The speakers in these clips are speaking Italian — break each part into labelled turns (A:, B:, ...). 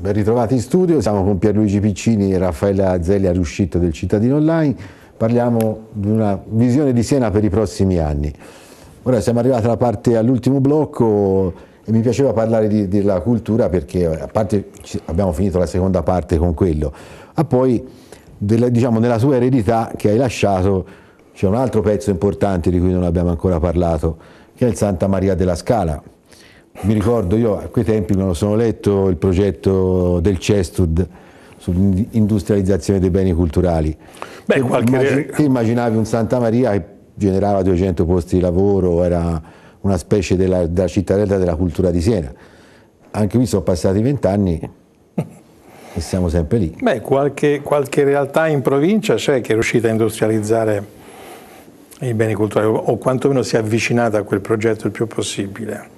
A: Ben ritrovati in studio, siamo con Pierluigi Piccini e Raffaele Azzelli all'uscito del Cittadino Online. Parliamo di una visione di Siena per i prossimi anni. Ora siamo arrivati alla parte, all'ultimo blocco e mi piaceva parlare di, della cultura perché a parte abbiamo finito la seconda parte con quello, ma poi della, diciamo, nella sua eredità che hai lasciato c'è un altro pezzo importante di cui non abbiamo ancora parlato, che è il Santa Maria della Scala, mi ricordo io a quei tempi quando sono letto il progetto del Cestud sull'industrializzazione dei beni culturali. Beh, qualche... ti immaginavi un Santa Maria che generava 200 posti di lavoro, era una specie della, della cittadella della cultura di Siena. Anche qui sono passati vent'anni e siamo sempre lì.
B: Beh, qualche, qualche realtà in provincia c'è che è riuscita a industrializzare i beni culturali o quantomeno si è avvicinata a quel progetto il più possibile.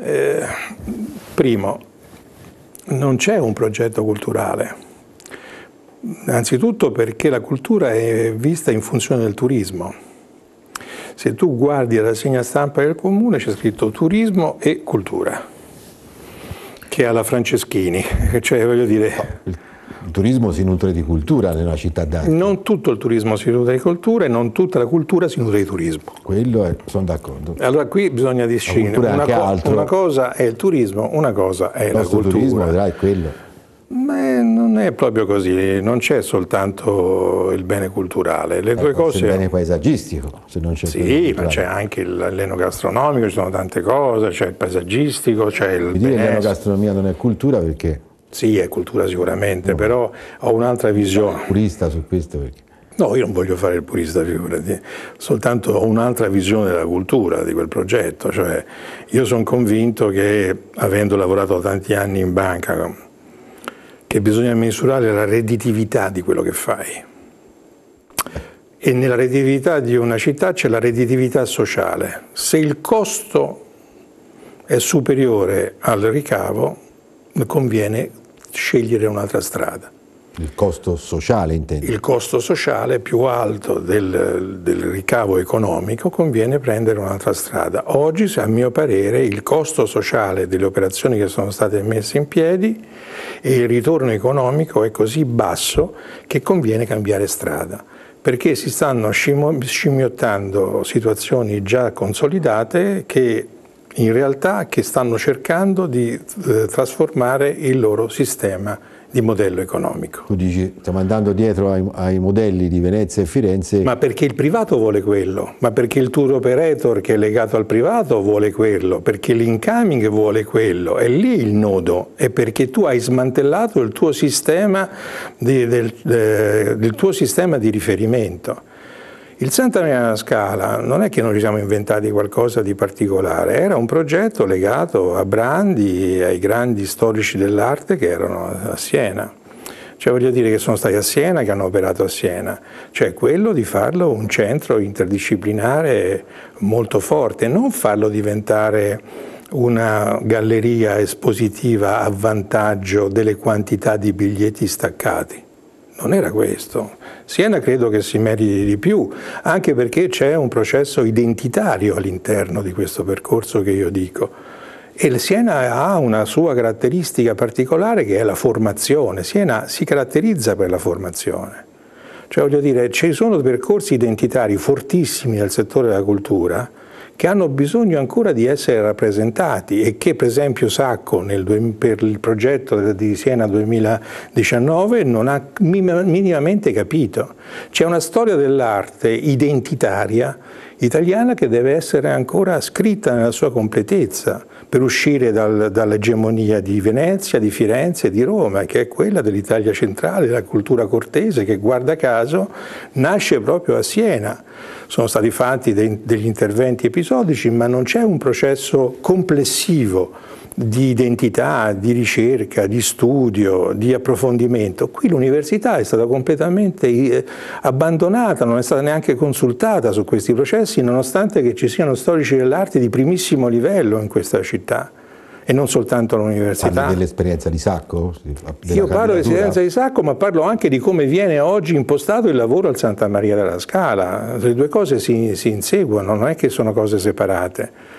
B: Eh, primo, non c'è un progetto culturale, innanzitutto perché la cultura è vista in funzione del turismo. Se tu guardi la rassegna stampa del comune c'è scritto turismo e cultura, che è alla Franceschini, cioè voglio dire...
A: Il turismo si nutre di cultura nella città d'arte.
B: Non tutto il turismo si nutre di cultura e non tutta la cultura si nutre di turismo.
A: Quello è, sono d'accordo.
B: Allora qui bisogna discernere. Una, co una, cosa è il turismo, una cosa è la cultura. Il turismo
A: vedrai quello.
B: Ma non è proprio così, non c'è soltanto il bene culturale, le ecco, due cose...
A: il bene paesaggistico, se non c'è
B: Sì, ma c'è anche l'enogastronomico, ci sono tante cose, c'è il paesaggistico, c'è il...
A: Vuol dire l'enogastronomia non è cultura perché
B: sì, è cultura sicuramente, no. però ho un'altra visione.
A: Purista su questo perché?
B: No, io non voglio fare il purista, figurati, soltanto ho un'altra visione della cultura, di quel progetto, cioè io sono convinto che, avendo lavorato tanti anni in banca, che bisogna misurare la redditività di quello che fai. E nella redditività di una città c'è la redditività sociale. Se il costo è superiore al ricavo, conviene scegliere un'altra strada.
A: Il costo sociale intendo.
B: Il costo sociale più alto del, del, ricavo economico conviene prendere un'altra strada. Oggi, a mio parere, il costo sociale delle operazioni che sono state messe in piedi e il ritorno economico è così basso che conviene cambiare strada perché si stanno scimmiottando situazioni già consolidate che in realtà che stanno cercando di eh, trasformare il loro sistema di modello economico.
A: Tu dici stiamo andando dietro ai, ai, modelli di Venezia e Firenze.
B: Ma perché il privato vuole quello, ma perché il tour operator che è legato al privato vuole quello, perché l'incoming vuole quello, è lì il nodo, è perché tu hai smantellato il tuo sistema di, del, eh, del tuo sistema di riferimento. Il Santa Maria Scala non è che noi ci siamo inventati qualcosa di particolare, era un progetto legato a Brandi e ai grandi storici dell'arte che erano a Siena. Cioè voglio dire che sono stati a Siena, che hanno operato a Siena, cioè quello di farlo un centro interdisciplinare molto forte, non farlo diventare una galleria espositiva a vantaggio delle quantità di biglietti staccati. Non era questo. Siena credo che si meriti di più, anche perché c'è un processo identitario all'interno di questo percorso che io dico. E Siena ha una sua caratteristica particolare che è la formazione. Siena si caratterizza per la formazione. Cioè voglio dire, ci sono percorsi identitari fortissimi nel settore della cultura, che hanno bisogno ancora di essere rappresentati e che per esempio Sacco nel, per il progetto di Siena 2019 non ha minimamente capito. C'è una storia dell'arte identitaria italiana che deve essere ancora scritta nella sua completezza per uscire dal, dall'egemonia di Venezia, di Firenze e di Roma, che è quella dell'Italia centrale, della cultura cortese, che guarda caso nasce proprio a Siena. Sono stati fatti dei, degli interventi episodici, ma non c'è un processo complessivo di identità, di ricerca, di studio, di approfondimento. Qui l'università è stata completamente eh, abbandonata, non è stata neanche consultata su questi processi, nonostante che ci siano storici dell'arte di primissimo livello in questa città e non soltanto all'università.
A: Parli dell'esperienza di Sacco?
B: Io parlo dell'esperienza di Sacco, ma parlo anche di come viene oggi impostato il lavoro al Santa Maria della Scala. Le due cose si, si inseguono, non è che sono cose separate.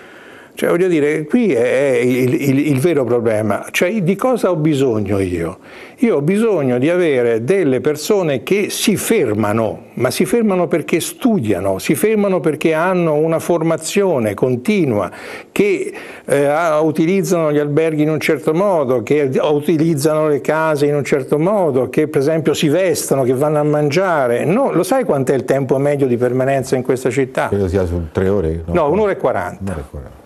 B: Cioè, voglio dire, qui è il, il, il, vero problema. Cioè, di cosa ho bisogno io? Io ho bisogno di avere delle persone che si fermano, ma si fermano perché studiano, si fermano perché hanno una formazione continua, che eh, utilizzano gli alberghi in un certo modo, che utilizzano le case in un certo modo, che per esempio si vestono, che vanno a mangiare. No, lo sai quant'è il tempo medio di permanenza in questa città?
A: Credo sia su tre ore.
B: No, no un'ora e quaranta.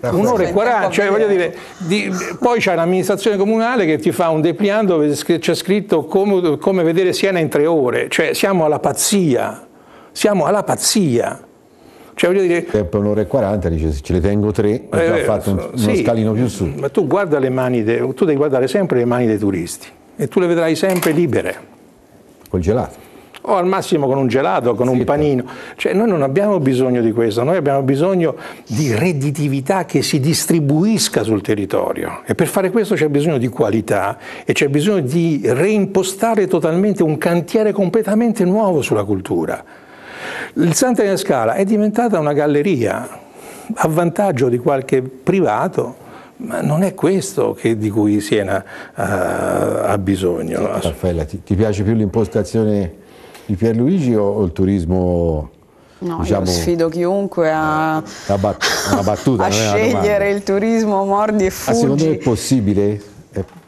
B: Un'ora e quaranta, cioè voglio dire, di, poi c'è l'amministrazione comunale che ti fa un depliant dove c'è scritto come, come, vedere Siena in tre ore, cioè siamo alla pazzia, siamo alla pazzia.
A: Cioè, voglio dire, per un'ora e quaranta dice se ce le tengo tre, ho già eh, fatto un, uno sì, scalino più su.
B: Ma tu guarda le mani, de, tu devi guardare sempre le mani dei turisti e tu le vedrai sempre libere.
A: Col gelato
B: o al massimo con un gelato, con sì, un panino. Cioè noi non abbiamo bisogno di questo, noi abbiamo bisogno di redditività che si distribuisca sul territorio e per fare questo c'è bisogno di qualità e c'è bisogno di reimpostare totalmente un cantiere completamente nuovo sulla cultura. Il Santa Ina Scala è diventata una galleria a vantaggio di qualche privato, ma non è questo che, di cui Siena uh, ha bisogno.
A: Raffaella, ti, ti piace più l'impostazione di Pierluigi o, il turismo
C: No, diciamo, io sfido chiunque a,
A: bat una battuta,
C: a scegliere il turismo mordi e fuggi.
A: Ma secondo me è possibile?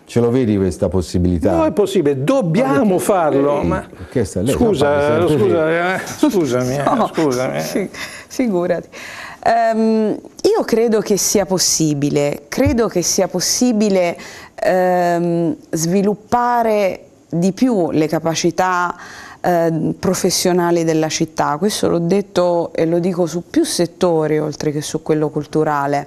A: Ce lo vedi questa possibilità?
B: No, è possibile, dobbiamo farlo. Eh, ma... Scusa, scusa, eh, scusami, eh, no, scusami.
C: Fi figurati. Um, io credo che sia possibile, credo che sia possibile um, sviluppare di più le capacità eh, professionali della città, questo l'ho detto e lo dico su più settori oltre che su quello culturale.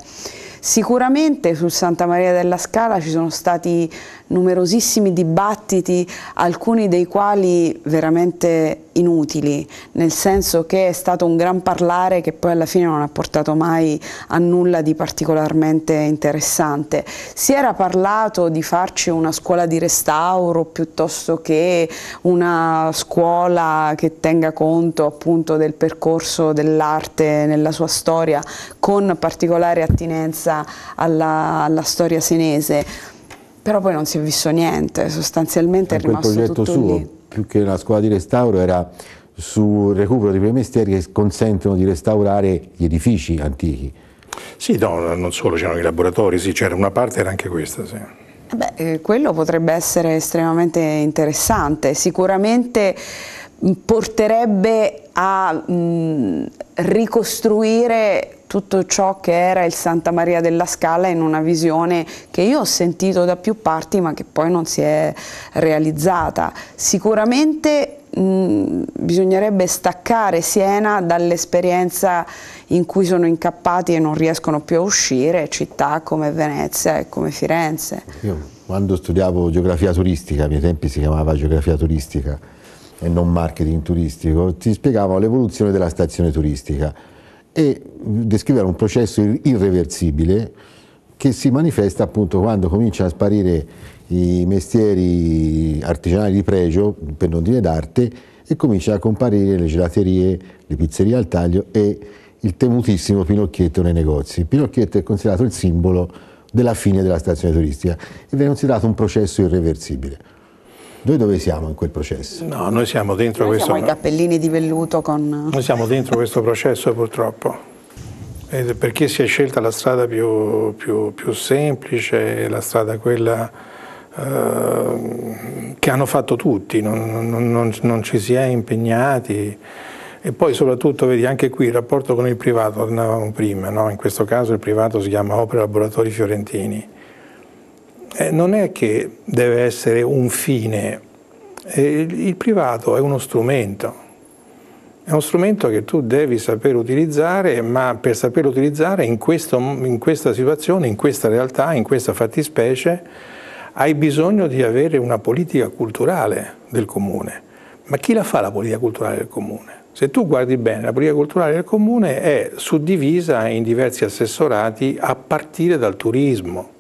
C: Sicuramente sul Santa Maria della Scala ci sono stati numerosissimi dibattiti, alcuni dei quali veramente inutili, nel senso che è stato un gran parlare che poi alla fine non ha portato mai a nulla di particolarmente interessante. Si era parlato di farci una scuola di restauro piuttosto che una scuola che tenga conto appunto del percorso dell'arte nella sua storia con particolare attinenza alla, alla storia senese però poi non si è visto niente, sostanzialmente è rimasto
A: quel progetto suo,
C: lì.
A: più che una scuola di restauro, era sul recupero di quei mestieri che consentono di restaurare gli edifici antichi.
B: Sì, no, non solo c'erano i laboratori, sì, c'era una parte, era anche questa, sì.
C: Eh beh, eh, quello potrebbe essere estremamente interessante, sicuramente porterebbe a mh, ricostruire tutto ciò che era il Santa Maria della Scala in una visione che io ho sentito da più parti ma che poi non si è realizzata. Sicuramente bisognerebbe staccare Siena dall'esperienza in cui sono incappati e non riescono più a uscire città come Venezia e come Firenze.
A: Io quando studiavo geografia turistica, ai miei tempi si chiamava geografia turistica e non marketing turistico, ti spiegavo l'evoluzione della stazione turistica e descrivere un processo irreversibile che si manifesta appunto quando cominciano a sparire i mestieri artigianali di pregio, per non dire d'arte, e cominciano a comparire le gelaterie, le pizzerie al taglio e il temutissimo Pinocchietto nei negozi. Pinocchietto è considerato il simbolo della fine della stazione turistica e viene considerato un processo irreversibile. Noi dove siamo in quel processo?
B: No, noi siamo dentro
C: noi
B: questo...
C: Siamo i cappellini di velluto con...
B: Noi siamo dentro questo processo purtroppo, perché si è scelta la strada più, più, più semplice, la strada quella eh, che hanno fatto tutti, non, non, non, non, ci si è impegnati. E poi soprattutto, vedi, anche qui il rapporto con il privato, andavamo prima, no? in questo caso il privato si chiama Opera Laboratori Fiorentini eh, non è che deve essere un fine, eh, il privato è uno strumento, è uno strumento che tu devi saper utilizzare, ma per saperlo utilizzare in, questo, in questa situazione, in questa realtà, in questa fattispecie, hai bisogno di avere una politica culturale del comune. Ma chi la fa la politica culturale del comune? Se tu guardi bene, la politica culturale del comune è suddivisa in diversi assessorati a partire dal turismo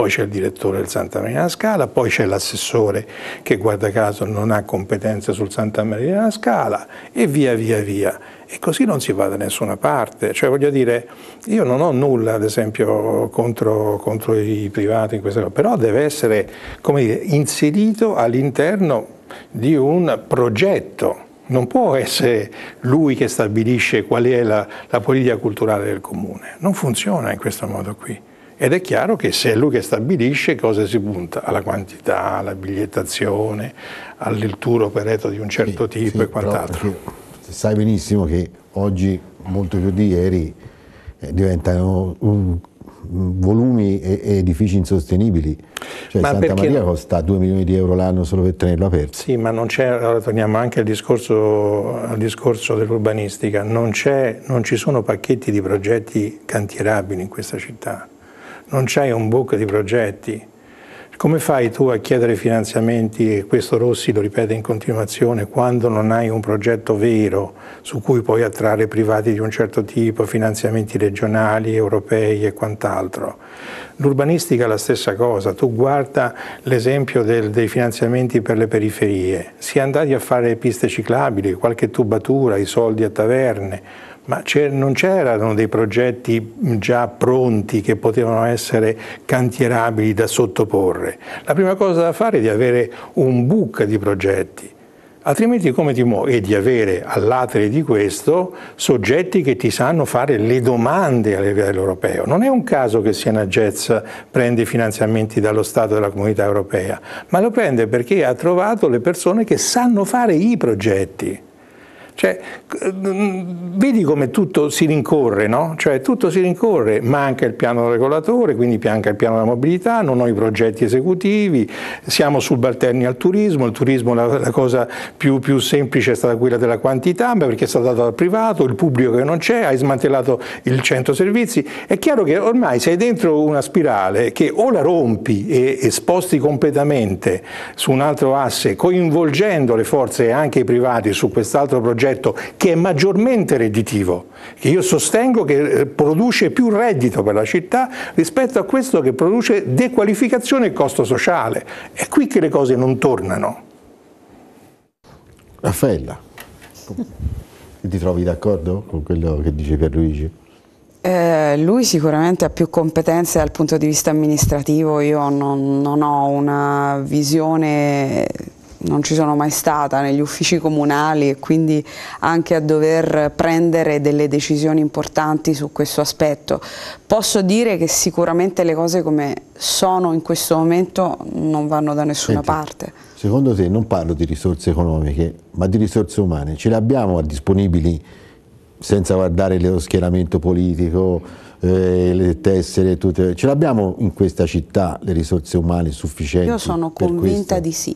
B: poi c'è il direttore del Santa Maria della Scala, poi c'è l'assessore che guarda caso non ha competenze sul Santa Maria della Scala e via via via. E così non si va da nessuna parte. Cioè, voglio dire, io non ho nulla, ad esempio, contro, contro i privati in questa cosa, però deve essere, dire, inserito all'interno di un progetto. Non può essere lui che stabilisce qual è la, la politica culturale del comune. Non funziona in questo modo qui. Ed è chiaro che se è lui che stabilisce cosa si punta, alla quantità, alla bigliettazione, al tour operato di un certo sì, tipo sì, e quant'altro.
A: Sai benissimo che oggi, molto più di ieri, eh, diventano un, volumi e, e, edifici insostenibili. Cioè ma Santa Maria costa 2 milioni di euro l'anno solo per tenerlo aperto.
B: Sì, ma non c'è, allora torniamo anche al discorso, al discorso dell'urbanistica, non, non ci sono pacchetti di progetti cantierabili in questa città non c'hai un book di progetti. Come fai tu a chiedere finanziamenti, e questo Rossi lo ripete in continuazione, quando non hai un progetto vero su cui puoi attrarre privati di un certo tipo, finanziamenti regionali, europei e quant'altro? L'urbanistica è la stessa cosa, tu guarda l'esempio dei finanziamenti per le periferie, si è andati a fare piste ciclabili, qualche tubatura, i soldi a taverne, ma non c'erano dei progetti già pronti che potevano essere cantierabili da sottoporre. La prima cosa da fare è di avere un book di progetti, altrimenti come ti muovi? E di avere all'atere di questo soggetti che ti sanno fare le domande a livello europeo. Non è un caso che Siena Jets prende finanziamenti dallo Stato della comunità europea, ma lo prende perché ha trovato le persone che sanno fare i progetti. Cioè, vedi come tutto si rincorre, no? Cioè, tutto si rincorre, manca il piano regolatore, quindi manca il piano della mobilità, non ho i progetti esecutivi, siamo subalterni al turismo, il turismo la, la cosa più, più, semplice è stata quella della quantità, perché è stato dato al privato, il pubblico che non c'è, hai smantellato il centro servizi, è chiaro che ormai sei dentro una spirale che o la rompi e, e sposti completamente su un altro asse, coinvolgendo le forze anche i privati su quest'altro progetto, progetto che è maggiormente redditivo, che io sostengo che eh, produce più reddito per la città rispetto a questo che produce dequalificazione e costo sociale. È qui che le cose non tornano.
A: Raffaella, ti trovi d'accordo con quello che dice Pierluigi?
C: Eh, lui sicuramente ha più competenze dal punto di vista amministrativo, io non, non ho una visione non ci sono mai stata negli uffici comunali e quindi anche a dover prendere delle decisioni importanti su questo aspetto. Posso dire che sicuramente le cose come sono in questo momento non vanno da nessuna Senti, parte.
A: Secondo te, non parlo di risorse economiche, ma di risorse umane, ce le abbiamo disponibili senza guardare lo schieramento politico, eh, le tessere, tutte, ce l'abbiamo in questa città le risorse umane sufficienti?
C: Io sono convinta di sì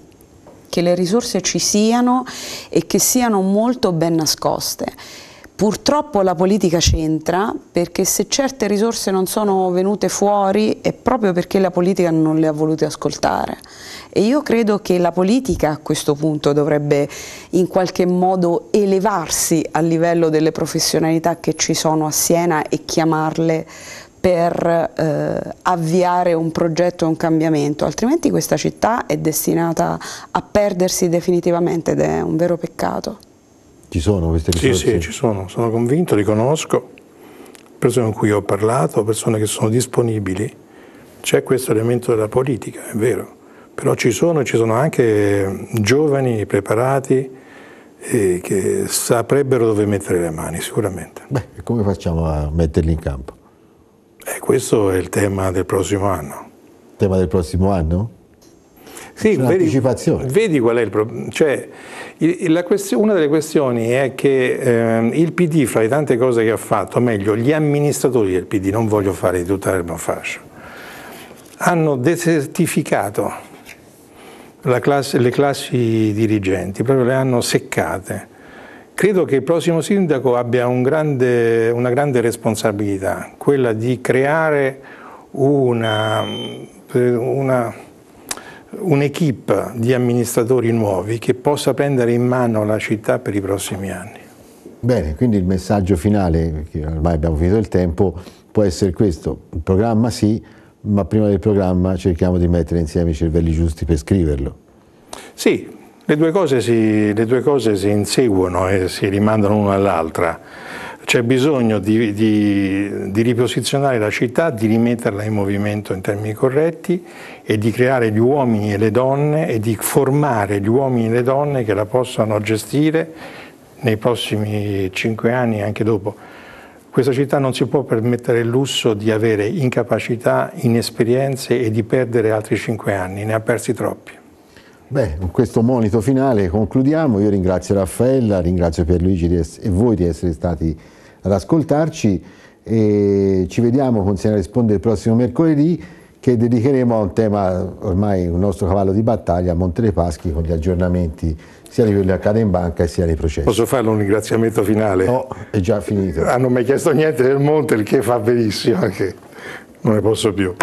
C: che le risorse ci siano e che siano molto ben nascoste. Purtroppo la politica c'entra perché se certe risorse non sono venute fuori è proprio perché la politica non le ha volute ascoltare e io credo che la politica a questo punto dovrebbe in qualche modo elevarsi a livello delle professionalità che ci sono a Siena e chiamarle per eh, avviare un progetto, un cambiamento, altrimenti questa città è destinata a perdersi definitivamente ed è un vero peccato.
A: Ci sono queste risorse?
B: Sì, sì, ci sono, sono convinto, li conosco, persone con cui ho parlato, persone che sono disponibili, c'è questo elemento della politica, è vero, però ci sono, ci sono anche giovani, preparati, eh, che saprebbero dove mettere le mani, sicuramente.
A: Beh, come facciamo a metterli in campo?
B: Eh, questo è il tema del prossimo anno.
A: Il tema del prossimo anno?
B: Sì, vedi, vedi, qual è il problema. Cioè, una delle questioni è che eh, il PD, fra le tante cose che ha fatto, o meglio, gli amministratori del PD, non voglio fare di tutta l'erba fascia, hanno desertificato classe, le classi dirigenti, proprio le hanno seccate Credo che il prossimo sindaco abbia un grande, una grande responsabilità, quella di creare una, una, un'equipe di amministratori nuovi che possa prendere in mano la città per i prossimi anni.
A: Bene, quindi il messaggio finale, che ormai abbiamo finito il tempo, può essere questo, il programma sì, ma prima del programma cerchiamo di mettere insieme i cervelli giusti per scriverlo.
B: Sì, Le due cose si, due cose si inseguono e si rimandano l'una all'altra. C'è bisogno di, di, di, riposizionare la città, di rimetterla in movimento in termini corretti e di creare gli uomini e le donne e di formare gli uomini e le donne che la possano gestire nei prossimi cinque anni e anche dopo. Questa città non si può permettere il lusso di avere incapacità, inesperienze e di perdere altri cinque anni, ne ha persi troppi.
A: Beh, con questo monito finale concludiamo. Io ringrazio Raffaella, ringrazio Pierluigi e voi di essere stati ad ascoltarci e ci vediamo con Siena Risponde il prossimo mercoledì che dedicheremo a un tema ormai un nostro cavallo di battaglia, Monte dei Paschi, con gli aggiornamenti sia di quello che accade in banca sia nei processi.
B: Posso farle un ringraziamento finale?
A: No, è già finito.
B: Non mi hai chiesto niente del Monte, il che fa benissimo, anche non ne posso più.